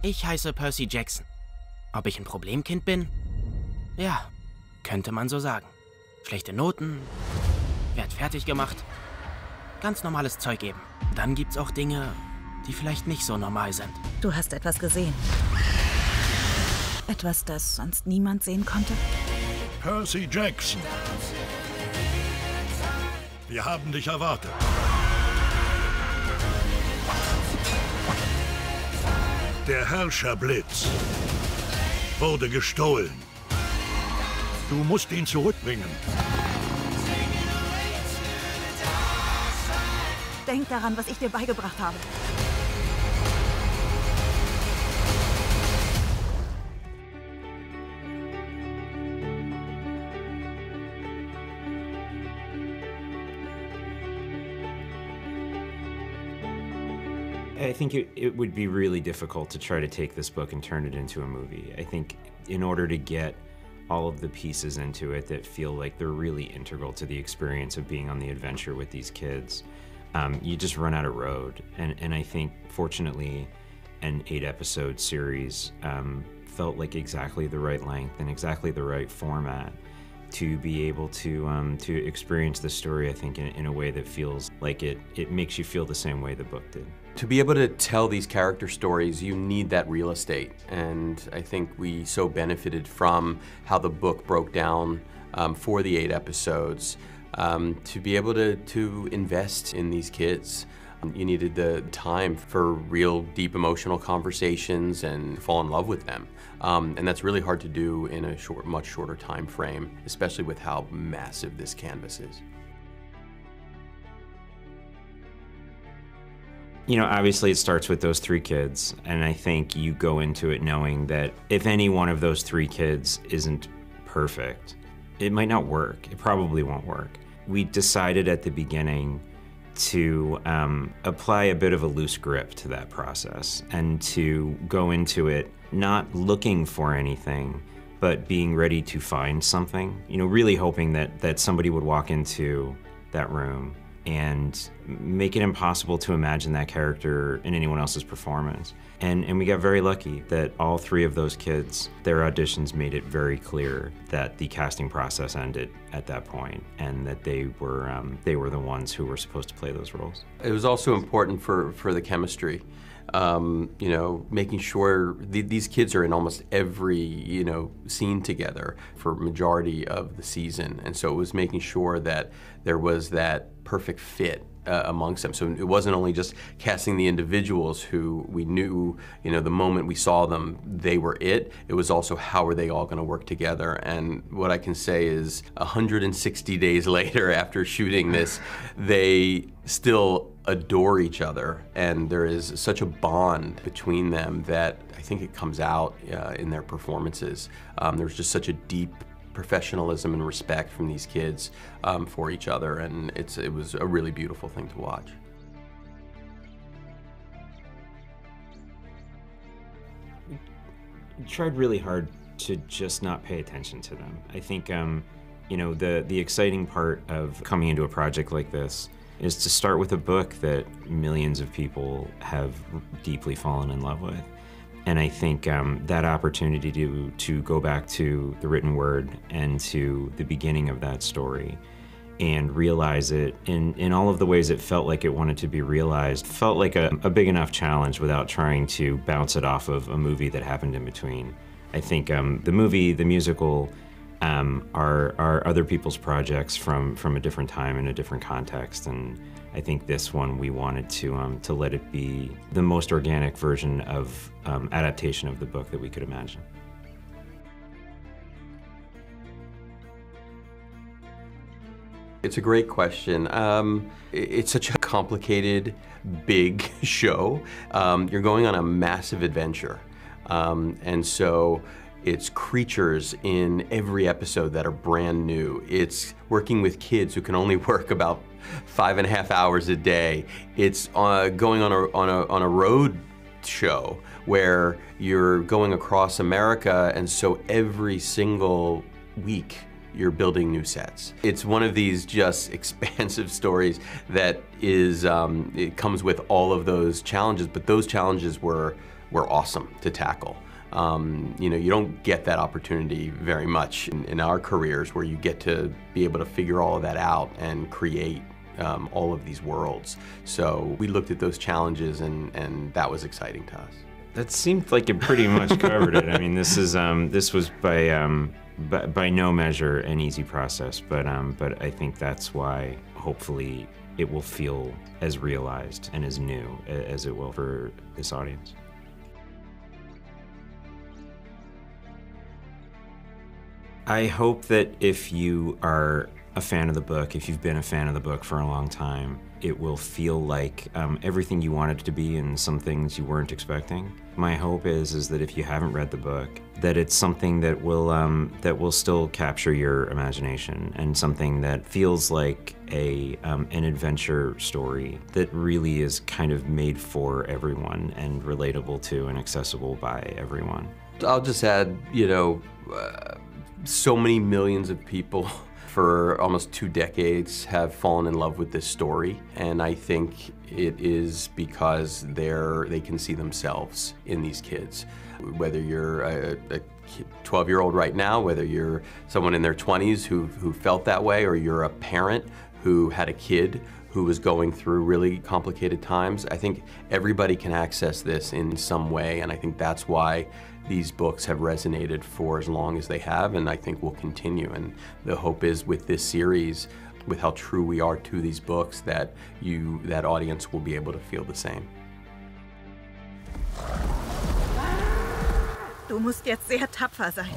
Ich heiße Percy Jackson. Ob ich ein Problemkind bin? Ja, könnte man so sagen. Schlechte Noten, werd fertig gemacht. Ganz normales Zeug eben. Dann gibt's auch Dinge, die vielleicht nicht so normal sind. Du hast etwas gesehen. Etwas, das sonst niemand sehen konnte. Percy Jackson. Wir haben dich erwartet. Der Herrscherblitz wurde gestohlen. Du musst ihn zurückbringen. Denk daran, was ich dir beigebracht habe. I think it, it would be really difficult to try to take this book and turn it into a movie. I think in order to get all of the pieces into it that feel like they're really integral to the experience of being on the adventure with these kids, um, you just run out of road. And, and I think, fortunately, an eight episode series um, felt like exactly the right length and exactly the right format to be able to um, to experience the story, I think, in, in a way that feels like it, it makes you feel the same way the book did. To be able to tell these character stories, you need that real estate. And I think we so benefited from how the book broke down um, for the eight episodes um, to be able to, to invest in these kids. You needed the time for real deep emotional conversations and fall in love with them. Um, and that's really hard to do in a short, much shorter time frame, especially with how massive this canvas is. You know, obviously it starts with those three kids, and I think you go into it knowing that if any one of those three kids isn't perfect, it might not work. It probably won't work. We decided at the beginning to um, apply a bit of a loose grip to that process and to go into it not looking for anything, but being ready to find something. You know, really hoping that that somebody would walk into that room and make it impossible to imagine that character in anyone else's performance. And, and we got very lucky that all three of those kids, their auditions made it very clear that the casting process ended at that point and that they were, um, they were the ones who were supposed to play those roles. It was also important for, for the chemistry. Um, you know, making sure th these kids are in almost every, you know, scene together for majority of the season. And so it was making sure that there was that perfect fit uh, amongst them. So it wasn't only just casting the individuals who we knew, you know, the moment we saw them, they were it. It was also how are they all going to work together. And what I can say is 160 days later after shooting this, they still adore each other. And there is such a bond between them that I think it comes out uh, in their performances. Um, there's just such a deep professionalism and respect from these kids um, for each other, and it's, it was a really beautiful thing to watch. We tried really hard to just not pay attention to them. I think, um, you know, the, the exciting part of coming into a project like this is to start with a book that millions of people have deeply fallen in love with. And I think um, that opportunity to, to go back to the written word and to the beginning of that story and realize it in, in all of the ways it felt like it wanted to be realized felt like a, a big enough challenge without trying to bounce it off of a movie that happened in between. I think um, the movie, the musical, um, are, are other people's projects from, from a different time in a different context. And I think this one we wanted to, um, to let it be the most organic version of um, adaptation of the book that we could imagine. It's a great question. Um, it's such a complicated, big show. Um, you're going on a massive adventure. Um, and so it's creatures in every episode that are brand new. It's working with kids who can only work about five and a half hours a day. It's uh, going on a, on, a, on a road show where you're going across America and so every single week you're building new sets. It's one of these just expansive stories that is, um, it comes with all of those challenges, but those challenges were were awesome to tackle. Um, you know, you don't get that opportunity very much in, in, our careers where you get to be able to figure all of that out and create um, all of these worlds. So we looked at those challenges and, and that was exciting to us. That seemed like it pretty much covered it. I mean, this is um, this was by, um, by, by no measure an easy process, but um, but I think that's why hopefully it will feel as realized and as new as it will for this audience. I hope that if you are a fan of the book, if you've been a fan of the book for a long time, it will feel like um, everything you wanted it to be and some things you weren't expecting. My hope is is that if you haven't read the book, that it's something that will um, that will still capture your imagination and something that feels like a um, an adventure story that really is kind of made for everyone and relatable to and accessible by everyone. I'll just add, you know, uh, so many millions of people for almost two decades have fallen in love with this story, and I think it is because they're they can see themselves in these kids. Whether you're a, a 12 year old right now, whether you're someone in their 20s who, who felt that way, or you're a parent who had a kid who was going through really complicated times, I think everybody can access this in some way, and I think that's why these books have resonated for as long as they have and I think will continue. And the hope is with this series, with how true we are to these books, that you, that audience will be able to feel the same. Du musst jetzt sehr tapfer sein.